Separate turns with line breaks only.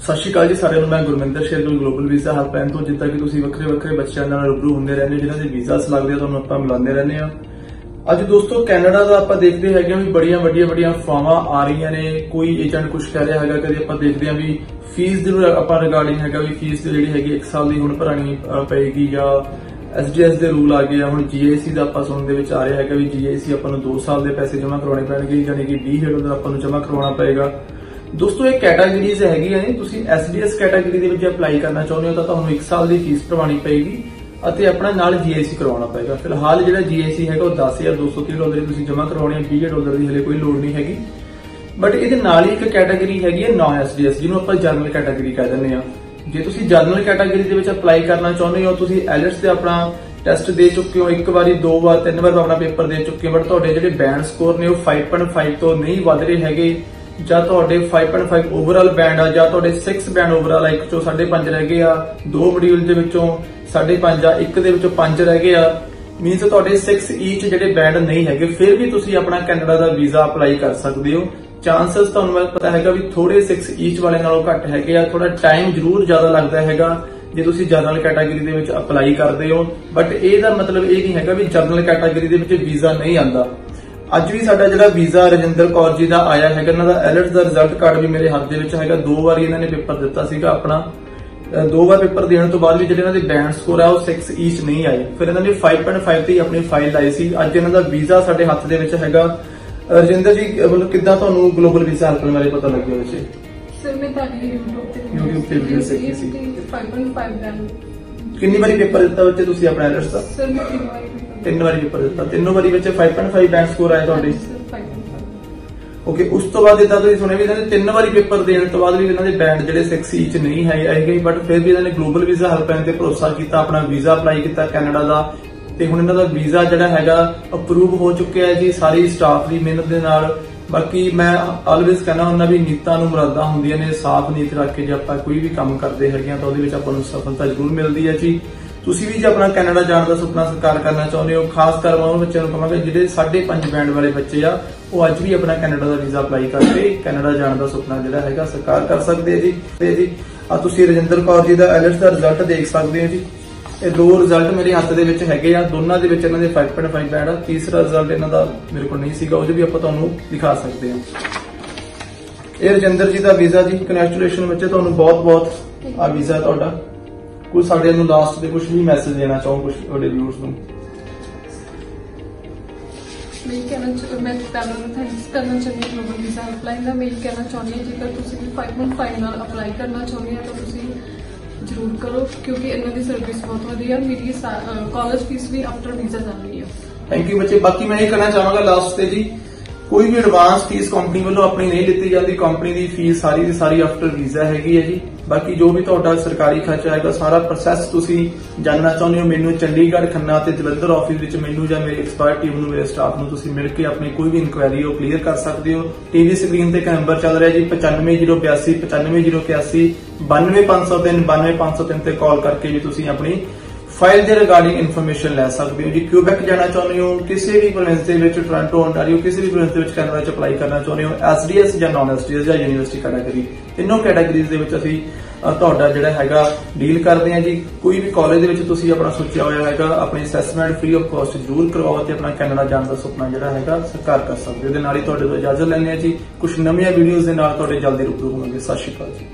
ਸਤਿ ਸ਼੍ਰੀ ਅਕਾਲ ਜੀ, ਸਾਰਿਆਂ ਨੂੰ ਮੈਂ Gurminder Shergill global visa helpline ਤੋਂ ਜਿੱਦਾਂ ਕਿ ਤੁਸੀਂ ਵੱਖਰੇ ਵੱਖਰੇ ਬੱਚਿਆਂ ਨਾਲ ਰੂਬਰੂ ਹੁੰਦੇ ਰਹਿੰਦੇ, ਜਿਨ੍ਹਾਂ ਦੇ ਵੀਜ਼ਾਸ ਲੱਗਦੇ ਆ, ਤੁਹਾਨੂੰ ਆਪਾਂ ਮਿਲਾਉਂਦੇ ਰਹਿੰਦੇ ਆ। ਅੱਜ ਦੋਸਤੋ ਕੈਨੇਡਾ ਦਾ ਆਪਾਂ ਦੇਖਦੇ ਹੈਗੇ ਵੀ ਬੜੀਆਂ ਵੱਡੀਆਂ ਵੱਡੀਆਂ ਫਾਰਮਾਂ ਆ ਰਹੀਆਂ ਨੇ। ਕੋਈ ਏਜੰਟ ਕੁਝ ਕਹਿ ਰਿਹਾ ਹੈਗਾ, ਕਦੇ ਆਪਾਂ ਦੇਖਦੇ ਆ ਵੀ ਫੀਸ ਦੇ ਆਪਾਂ ਰਿਗਾਰਡਿੰਗ ਹੈਗਾ ਵੀ ਫੀਸ ਜਿਹੜੀ ਹੈਗੀ 1 ਸਾਲ ਦੀ ਹੁਣ ਭਰਾਣੀ ਪਏਗੀ ਜਾਂ ਐਸਡੀਐਸ ਦੇ ਰੂਲ ਆ ਗਏ ਆ। ਹੁਣ ਜੀਏਸੀ ਦਾ ਆਪਾਂ ਸੁਣਨ ਦੇ ਵਿੱਚ ਆ ਰਿਹਾ ਹੈਗਾ ਵੀ ਜੀਏਸੀ ਆਪਾਂ ਨੂੰ 2 ਸਾਲ ਦੇ ਪੈਸੇ ਜਮ੍ਹਾਂ ਕਰਾਉਣੇ ਪੈਣਗੇ, ਯਾਨੀ ਕਿ 20000 ਡਾਲਰ ਆਪਾਂ ਨੂੰ ਜਮ੍ਹਾਂ ਕਰਵਾਉਣਾ ਪਏਗਾ। ਦੋਸਤੋ, ਇਹ ਕੈਟਾਗਰੀਜ਼ ਹੈਗੀਆਂ ਨੇ। ਤੁਸੀਂ ਐਸਡੀਐਸ ਕੈਟਾਗਰੀ ਦੇ ਵਿੱਚ ਅਪਲਾਈ ਕਰਨਾ ਚਾਹੁੰਦੇ ਹੋ ਤਾਂ ਤੁਹਾਨੂੰ 1 ਸਾਲ ਦੀ ਫੀਸ ਭਰਵਾਉਣੀ ਪਏਗੀ ਅਤੇ ਆਪਣਾ ਨਾਲ ਜੀਏਸੀ ਕਰਵਾਉਣਾ ਪਏਗਾ। ਫਿਲਹਾਲ ਜਿਹੜਾ ਜੀਏਸੀ ਹੈਗਾ, ਉਹ 10230 ਡਾਲਰ ਹੀ ਤੁਸੀਂ ਜਮ੍ਹਾਂ ਕਰਵਾਉਣੇ ਆ 20 ਡਾਲਰ ਦੀ ਹਲੇ ਕੋਈ ਲੋੜ ਨਹੀਂ ਹੈਗੀ। ਬਟ ਇਹਦੇ ਨਾਲ ਹੀ ਇੱਕ ਕੈਟਾਗਰੀ ਹੈਗੀ ਹੈ ਨਾਨ ਐਸਡੀਐਸ ਜਿਹਨੂੰ ਆਪਾਂ ਜਨਰਲ ਕੈਟਾਗਰੀ ਕਹਿ ਦਿੰਦੇ ਆ ਜੇ ਤੁਸੀਂ ਜਨਰਲ ਕੈਟਾਗਰੀ ਦੇ ਵਿੱਚ ਅਪਲਾਈ ਕਰਨਾ ਚਾਹੁੰਦੇ ਹੋ, ਤੁਸੀਂ ਐਲਟਸ ਤੇ ਆਪਣਾ ਟੈਸਟ ਦੇ ਚੁੱਕੇ ਹੋ, ਇੱਕ ਵਾਰੀ, ਦੋ ਵਾਰ, ਤਿੰਨ ਵਾਰ ਆਪਣਾ ਪੇਪਰ ਦੇ ਚੁੱਕੇ ਹੋ ਬਟ ਤੁਹਾਡੇ ਜਿਹੜੇ ਬੈਂਡ ਸਕੋਰ ਨੇ ਉਹ 5.5 ਤੋਂ ਨਹੀਂ ਵੱਧ ਰਹੇ ਹੈਗੇ। ਜਾਂ ਤੁਹਾਡੇ 5.5 ਓਵਰਆਲ ਬੈਂਡ ਆ, ਜਾਂ ਤੁਹਾਡੇ 6 ਬੈਂਡ ਓਵਰਆਲ ਆ, ਇੱਕ ਚੋਂ 5.5 ਰਹਿ ਗਏ ਆ, ਦੋ ਮੋਡਿਊਲ ਦੇ ਵਿੱਚੋਂ 5.5 ਆ, ਇੱਕ ਦੇ ਵਿੱਚੋਂ 5 ਰਹਿ ਗਏ ਆ। ਮੀਨਸ ਤੁਹਾਡੇ 6 ਈਚ ਜਿਹੜੇ ਬੈਂਡ ਨਹੀਂ ਹੈਗੇ, ਫਿਰ ਵੀ ਤੁਸੀਂ ਆਪਣਾ ਕੈਨੇਡਾ ਦਾ ਵੀਜ਼ਾ ਅਪਲਾਈ ਕਰ ਸਕਦੇ ਹੋ। ਚਾਂਸਸ ਤੁਹਾਨੂੰ ਮੈਂ ਪਤਾ ਹੈਗਾ ਵੀ ਥੋੜੇ 6 ਈਚ ਵਾਲੇ ਨਾਲੋਂ ਘੱਟ ਹੈਗੇ ਆ ਥੋੜਾ ਟਾਈਮ ਜ਼ਰੂਰ ਜ਼ਿਆਦਾ ਲੱਗਦਾ ਹੈਗਾ, ਜੇ ਤੁਸੀਂ ਜਨਰਲ ਕੈਟਾਗਰੀ ਦੇ ਵਿੱਚ ਅਪਲਾਈ ਕਰਦੇ ਹੋ। ਬਟ ਇਹਦਾ ਮਤਲਬ ਇਹ ਨਹੀਂ ਹੈਗਾ ਵੀ ਜਨਰਲ ਕੈਟਾਗਰੀ ਦੇ ਵਿੱਚ ਵੀਜ਼ਾ ਨਹੀਂ ਆਂਦਾ ਅੱਜ ਵੀ ਸਾਡਾ ਜਿਹੜਾ ਵੀਜ਼ਾ ਰਜਿੰਦਰ ਕੌਰ ਜੀ ਦਾ ਆਇਆ ਹੈਗਾ ਇਹਨਾਂ ਦਾ ਐਲਟਸ ਦਾ ਰਿਜ਼ਲਟ ਕਾਰਡ ਵੀ ਮੇਰੇ ਹੱਥ ਦੇ ਵਿੱਚ ਹੈਗਾ। ਦੋ ਵਾਰੀ ਇਹਨਾਂ ਨੇ ਪੇਪਰ ਦਿੱਤਾ ਸੀਗਾ ਆਪਣਾ। ਦੋ ਵਾਰ ਪੇਪਰ ਦੇਣ ਤੋਂ ਬਾਅਦ ਵੀ ਜਿਹੜੇ ਇਹਨਾਂ ਦੇ ਬੈਂਡ ਸਕੋਰ ਆ ਉਹ 6 ਈਚ ਨਹੀਂ ਆਏ। ਫਿਰ ਇਹਨਾਂ ਨੇ 5.5 ਤੇ ਆਪਣੀ ਫਾਈਲ ਲਾਈ ਸੀ। ਅੱਜ ਇਹਨਾਂ ਦਾ ਵੀਜ਼ਾ ਸਾਡੇ ਹੱਥ ਦੇ ਵਿੱਚ ਹੈਗਾ। ਰਜਿੰਦਰ ਜੀ ਮਤਲਬ ਕਿੱਦਾਂ ਤੁਹਾਨੂੰ ਗਲੋਬਲ ਵੀਜ਼ਾ ਹੈਲਪ ਬਾਰੇ ਪਤਾ ਲੱਗਿਆ ਵੈਸੇ?
ਸਰ ਮੈਂ ਤੁਹਾਡੀ YouTube ਤੇ
YouTube ਤੇ video ਦੇਖੀ ਸੀ।
5.5 ਦਨ
ਕਿੰਨੀ ਵਾਰੀ ਪੇਪਰ ਦਿੱਤਾ ਬੱਚੇ ਤੁਸੀਂ ਆਪਣਾ ਐਲਟਸ ਦਾ?
ਸਰ ਮੈਂ ਤਿੰਨ ਵਾਰੀ paper
ਤਿੰਨ ਵਾਰੀ ਪੇਪਰ ਦਿੱਤਾ। ਤਿੰਨੋਂ ਵਾਰੀ ਵਿੱਚ 5.5 ਬੈਂਡ ਸਕੋਰ ਆਏ ਤੁਹਾਡੇ?
ਸਰ 5.5
ਓਕੇ ਉਸ ਤੋਂ ਬਾਅਦ ਇਦਾਂ ਤੁਸੀਂ ਸੁਣਿਆ ਵੀ ਇਹਨਾਂ ਨੇ ਤਿੰਨ ਵਾਰੀ ਪੇਪਰ ਦੇਣ ਤੋਂ ਬਾਅਦ ਵੀ ਇਹਨਾਂ ਦੇ ਬੈਂਡ ਜਿਹੜੇ 6 ਈਚ ਨਹੀਂ ਹੈ ਆਏਗੇ ਬਟ ਫਿਰ ਵੀ ਇਹਨਾਂ ਨੇ ਗਲੋਬਲ ਵੀਜ਼ਾ ਹੈਲਪਲਾਈਨ ਤੇ ਭਰੋਸਾ ਕੀਤਾ ਆਪਣਾ ਵੀਜ਼ਾ ਅਪਲਾਈ ਕੀਤਾ ਕੈਨੇਡਾ ਦਾ। ਤੇ ਹੁਣ ਇਹਨਾਂ ਦਾ ਵੀਜ਼ਾ ਜਿਹੜਾ ਹੈਗਾ ਅਪਰੂਵ ਹੋ ਚੁੱਕਿਆ ਹੈ ਜੀ ਸਾਰੀ ਸਟਾਫ ਦੀ ਮਿਹਨਤ ਦੇ ਨਾਲ। ਬਾਕੀ ਮੈਂ ਆਲਵੇਸ ਕਹਿੰਦਾ ਹੁੰਦਾ ਵੀ ਨੀਤਾਂ ਨੂੰ ਮੁਰਾਦਾਂ ਹੁੰਦੀਆਂ ਨੇ, ਸਾਫ਼ ਨੀਤ ਰੱਖ ਕੇ ਜੇ ਆਪਾਂ ਕੋਈ ਵੀ ਕੰਮ ਕਰਦੇ ਹੈਗੇ ਆ ਤਾਂ ਉਹਦੇ ਵਿੱਚ ਆਪਾਂ ਨੂੰ ਸਫਲਤਾ ਜ਼ਰੂਰ ਮਿਲਦੀ ਹੈ ਜੀ। ਤੁਸੀਂ ਵੀ ਜੇ ਆਪਣਾ ਕੈਨੇਡਾ ਜਾਣ ਦਾ ਸੁਪਨਾ ਸਾਕਾਰ ਕਰਨਾ ਚਾਹੁੰਦੇ ਹੋ, ਖਾਸ ਕਰ ਮੈਂ ਉਹ ਬੱਚਿਆਂ ਨੂੰ ਕਹਾਂਗਾ ਜਿਹੜੇ 5.5 ਬੈਂਡ ਵਾਲੇ ਬੱਚੇ ਆ, ਉਹ ਅੱਜ ਵੀ ਆਪਣਾ ਕੈਨੇਡਾ ਦਾ ਵੀਜ਼ਾ ਅਪਲਾਈ ਕਰਕੇ ਕੈਨੇਡਾ ਜਾਣ ਦਾ ਸੁਪਨਾ ਜਿਹੜਾ ਹੈਗਾ ਸਾਕਾਰ ਕਰ ਸਕਦੇ ਜੀ। ਤੇ ਜੀ ਆ ਤੁਸੀਂ ਰਜਿੰਦਰ ਕੌਰ ਜੀ ਦਾ ਐਲਟਸ ਦਾ ਰਿਜ਼ਲਟ ਦੇਖ ਸਕਦੇ ਹੋ ਜੀ। ਇਹ ਦੋ ਰਿਜ਼ਲਟ ਮੇਰੇ ਹੱਥ ਦੇ ਵਿੱਚ ਹੈਗੇ ਆ, ਦੋਨਾਂ ਦੇ ਵਿੱਚ ਇਹਨਾਂ ਦੇ 5.5 ਬੈਂਡ ਆ। ਤੀਸਰਾ ਰਿਜ਼ਲਟ ਇਹਨਾਂ ਦਾ ਮੇਰੇ ਕੋਲ ਨਹੀਂ ਸੀਗਾ, ਉਹ ਵੀ ਆਪਾਂ ਤੁਹਾਨੂੰ ਦਿਖਾ ਸਕਦੇ ਹਾਂ। ਇਹ ਰਜਿੰਦਰ ਜੀ ਦਾ ਵੀਜ਼ਾ ਜੀ ਕੰਗ੍ਰੈਚੁਲੇਸ਼ਨ ਬੱਚੇ, ਤੁਹਾਨੂੰ ਬਹੁਤ ਬਹੁਤ ਆ ਵੀਜ਼ਾ ਤੁਹਾਡਾ। ਕੋਈ ਸਾਡੇ ਨੂੰ ਲਾਸਟ ਤੇ ਕੁਝ ਵੀ ਮੈਸੇਜ ਦੇਣਾ ਚਾਹੋ ਕੁਝ ਤੁਹਾਡੇ ਵਿਊਅਰਸ ਨੂੰ?
ਮੈਂ ਕਹਿਣਾ ਚਾਹ ਮੈਂ ਪਹਿਲਾਂ ਤਾਂ ਥੈਂਕਸ ਕਰਨਾ ਚਾਹੁੰਦੀ ਹਾਂ ਗਲੋਬਲ ਵੀਜ਼ਾ ਹੈਲਪਲਾਈਨ ਦਾ ਮੈਂ ਇਹ ਕਹਿਣਾ ਚਾਹੁੰਦੀ ਹਾਂ। ਜੇਕਰ ਤੁਸੀਂ ਵੀ 5.5 ਨਾਲ ਅਪਲਾਈ ਕਰਨਾ ਚਾਹੁੰਦੇ ਹੋ, ਤਾਂ ਤੁਸੀਂ ਜ਼ਰੂਰ ਕਰੋ, ਕਿਉਂਕਿ ਇਹਨਾਂ ਦੀ ਸਰਵਿਸ ਬਹੁਤ ਵਧੀਆ। ਮੇਰੀ ਕਾਲਜ ਫੀਸ ਵੀ ਆਫਟਰ ਵੀਜ਼ਾ ਜਾਂਦੀ ਹੈ
ਥੈਂਕ ਯੂ ਬੱਚੇ। ਬਾਕੀ ਮੈਂ ਇਹ ਕਹਿਣਾ ਚਾਹਾਂਗਾ ਲਾਸਟ ਤੇ ਜੀ। ਕੋਈ ਵੀ ਐਡਵਾਂਸ ਫੀਸ ਕੰਪਨੀ ਵੱਲੋਂ ਆਪਣੀ ਨਹੀਂ ਲਿੱਤੀ ਜਾਂਦੀ ਕੰਪਨੀ ਦੀ ਫੀਸ ਸਾਰੀ ਦੀ ਸਾਰੀ ਆਫਟਰ ਵੀਜ਼ਾ ਹੈਗੀ ਹੈ ਜੀ। ਬਾਕੀ ਜੋ ਵੀ ਤੁਹਾਡਾ ਸਰਕਾਰੀ ਖਰਚਾ ਹੈਗਾ, ਸਾਰਾ ਪ੍ਰੋਸੈਸ ਤੁਸੀਂ ਜਾਣਨਾ ਚਾਹੁੰਦੇ ਹੋ। ਮੈਨੂੰ ਚੰਡੀਗੜ੍ਹ, ਖੰਨਾ ਤੇ ਜਲੰਧਰ ਆਫਿਸ ਵਿੱਚ ਮੈਨੂੰ ਜਾਂ ਮੇਰੀ ਐਕਸਪਰਟ ਟੀਮ ਨੂੰ, ਮੇਰੇ ਸਟਾਫ ਨੂੰ ਤੁਸੀਂ ਮਿਲ ਕੇ ਆਪਣੀ ਕੋਈ ਵੀ ਇਨਕੁਆਇਰੀ ਉਹ ਕਲੀਅਰ ਕਰ ਸਕਦੇ ਹੋ। ਟੀਵੀ ਸਕਰੀਨ ਤੇ ਇੱਕ ਨੰਬਰ ਚੱਲ ਰਿਹਾ ਜੀ 95082 95081 92503 92503 ਤੇ ਕਾਲ ਕਰਕੇ ਵੀ ਤੁਸੀਂ ਆਪਣੀ ਫਾਈਲ ਦੇ ਰਿਗਾਰਡਿੰਗ ਇਨਫੋਰਮੇਸ਼ਨ ਲੈ ਸਕਦੇ ਹੋ। ਜੀ ਕਿਊਬੈਕ ਜਾਣਾ ਚਾਹੁੰਦੇ ਹੋ, ਕਿਸੇ ਵੀ ਪ੍ਰੋਵਿੰਸ ਦੇ ਵਿੱਚ ਟੋਰਾਂਟੋ ontario, ਕਿਸੇ ਵੀ ਪ੍ਰੋਵਿੰਸ ਦੇ ਵਿੱਚ ਕੈਨੇਡਾ ਚ ਅਪਲਾਈ ਕਰਨਾ ਚਾਹੁੰਦੇ ਹੋ ਐਸਡੀਐਸ ਜਾਂ ਨਾਨ ਐਸਡੀਐਸ ਜਾਂ ਯੂਨੀਵਰਸਿਟੀ ਕੈਟਾਗਰੀ ਤਿੰਨੋਂ ਕੈਟਾਗਰੀਜ਼ ਦੇ ਵਿੱਚ ਅਸੀਂ ਤੁਹਾਡਾ ਜਿਹੜਾ ਹੈਗਾ ਡੀਲ ਕਰਦੇ ਹਾਂ ਜੀ। ਕੋਈ ਵੀ ਕਾਲਜ ਦੇ ਵਿੱਚ ਤੁਸੀਂ ਆਪਣਾ ਸੋਚਿਆ ਹੋਇਆ ਹੈਗਾ, ਆਪਣੀ ਅਸੈਸਮੈਂਟ ਫ੍ਰੀ ਆਫ ਕਾਸਟ ਜ਼ਰੂਰ ਕਰਵਾਓ ਤੇ ਆਪਣਾ ਕੈਨੇਡਾ ਜਾਣ ਦਾ ਸੁਪਨਾ ਜਿਹੜਾ ਹੈਗਾ ਸਾਕਾਰ ਕਰ ਸਕਦੇ ਹੋ। ਇਹਦੇ ਨਾਲ ਹੀ ਤੁਹਾਡੇ ਤੋਂ ਇਜਾਜ਼ਤ ਲੈਂਦੇ ਹਾਂ ਜੀ। ਕੁਝ ਨਵੀਆਂ ਵੀਡੀਓਜ਼ ਦੇ ਨਾਲ ਤੁਹਾਡੇ ਜਲਦੀ ਰੂਬਰੂ ਹੋਵਾਂਗੇ ਸਤਿ ਸ਼੍ਰੀ ਅਕਾਲ ਜੀ।